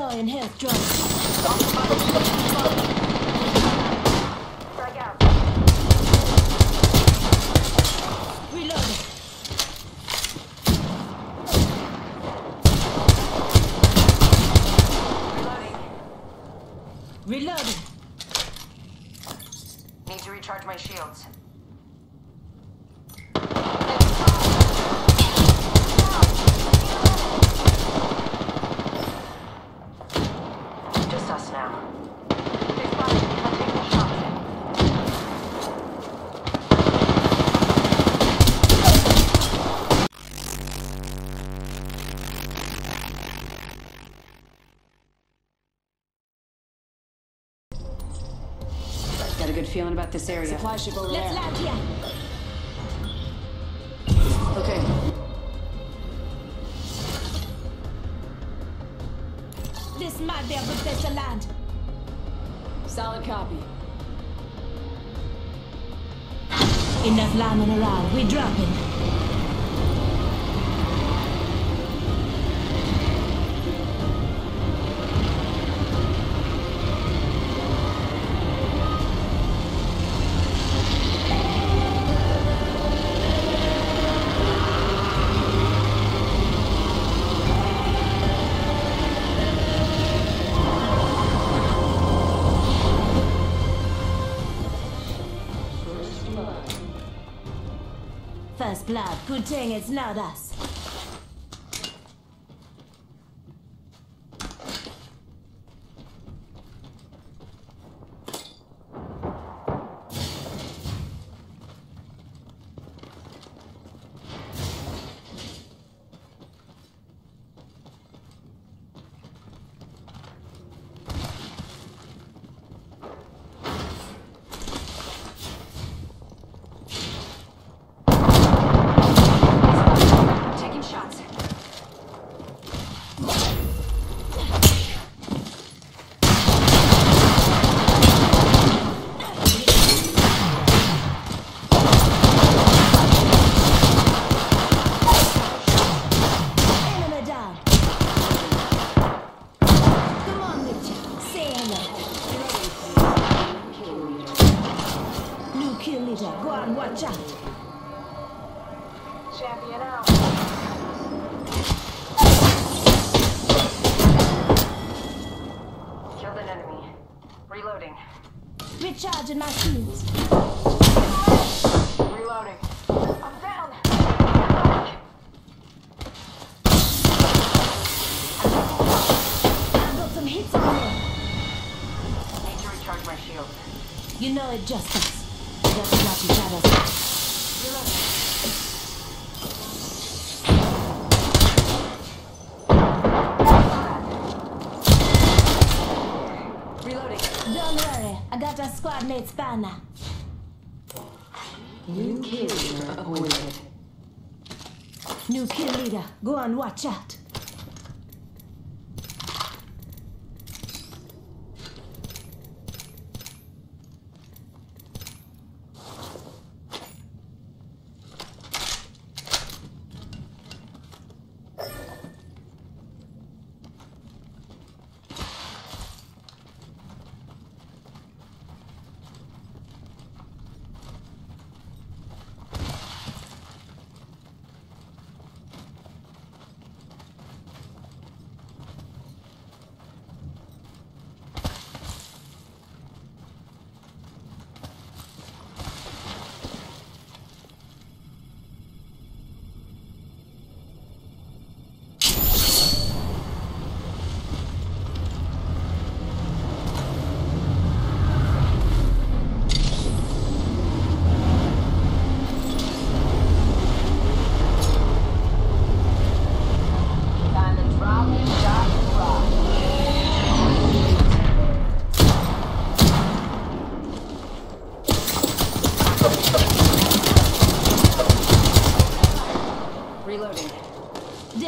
Health. Frag out. Reloading. Reloading. Reloading. Need to recharge my shields. Feeling about this area. Supply ship over Let's there. land here. Okay. This might be a good place to land. Solid copy. Enough lambing around. We dropping. First blood. Good thing it's not us. Taking shots. Enemy down. Come on, Richard. Say hello. New kill leader. Go on, watch out. Champion out. Killed an enemy. Reloading. Recharging my shields. Reloading. I'm down. I got some hits on you. Need to recharge my shield. You know it just us. I got a squad mate spanner. New kill leader appointed. New kill leader. Go on, watch out.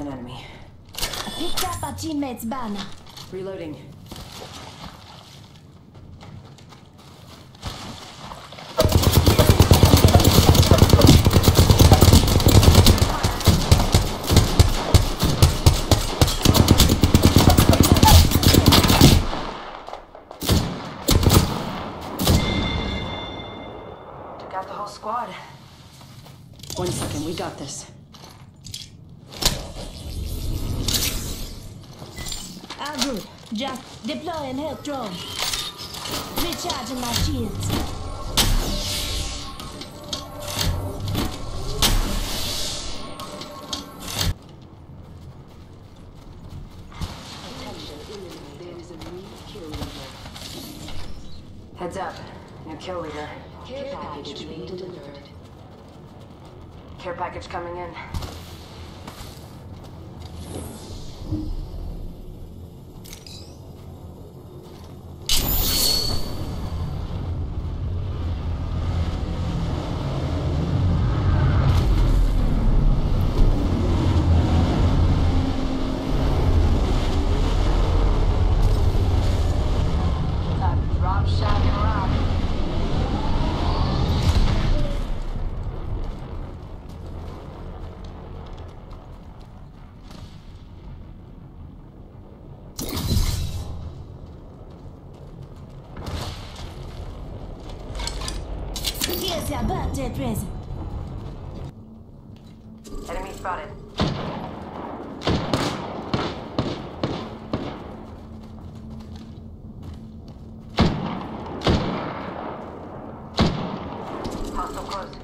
an enemy. Picked up a teammate's banner. Reloading. Took out the whole squad. One second, we got this. All good. Just deploying health drone. Recharging my shields. Heads up. New kill leader. Care package being delivered. Care package coming in. Present. Enemy spotted. Hostile close.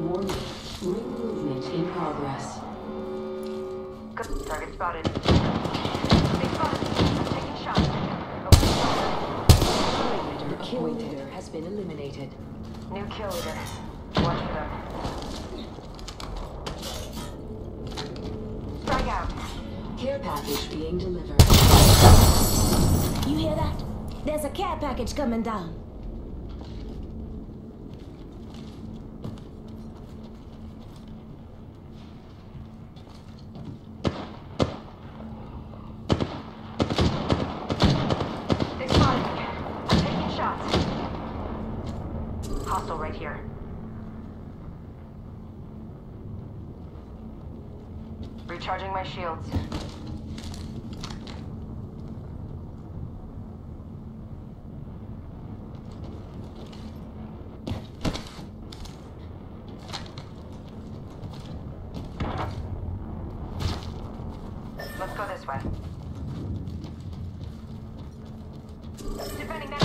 Warning. Ring movement in progress. Good. Target spotted. Big spotted. Taking shots. Open The kill leader has been eliminated. New kill leader. Watch for them. Strike out. Care package being delivered. You hear that? There's a care package coming down. They spotted me. I'm taking shots. Right here. Recharging my shields. Let's go this way. Defending that.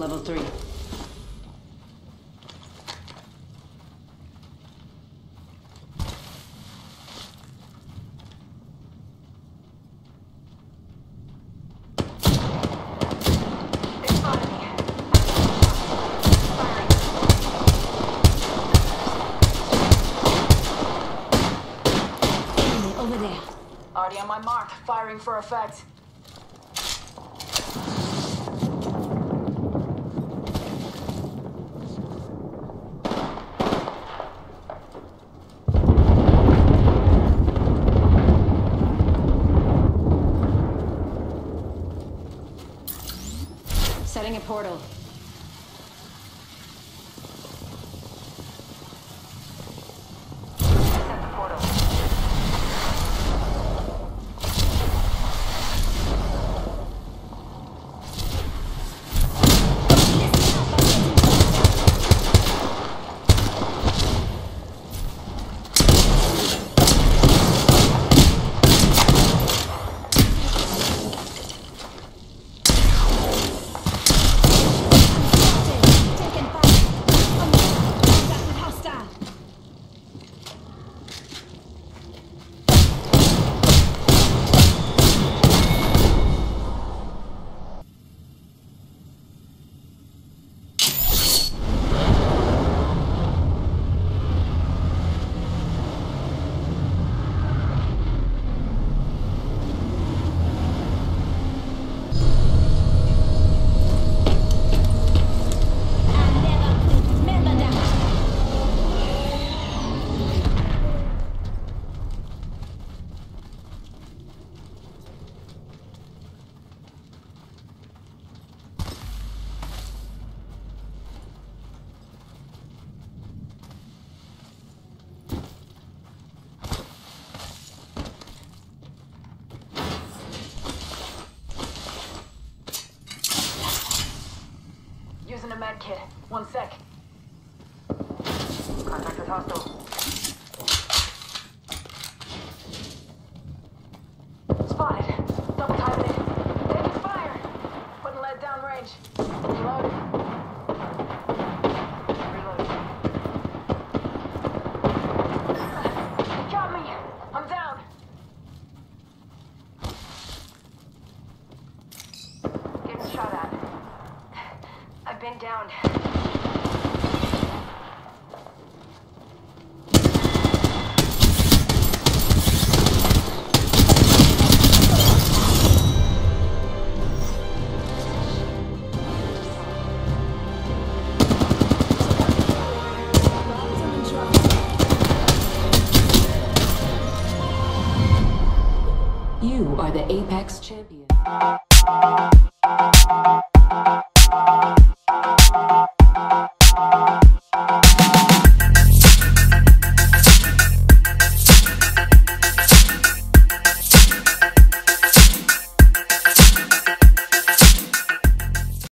Level three. Already on my mark. Firing for effect. Portal. Set the portal. Taking fire. Contacted hostile. I never quit. Remember that. Using a med kit. One sec. Contact with hostile. Spotted. Double timing it. Taking fire. Putting lead down range. Reloading. Reload. He got me. I'm down. Been down. You are the Apex champion.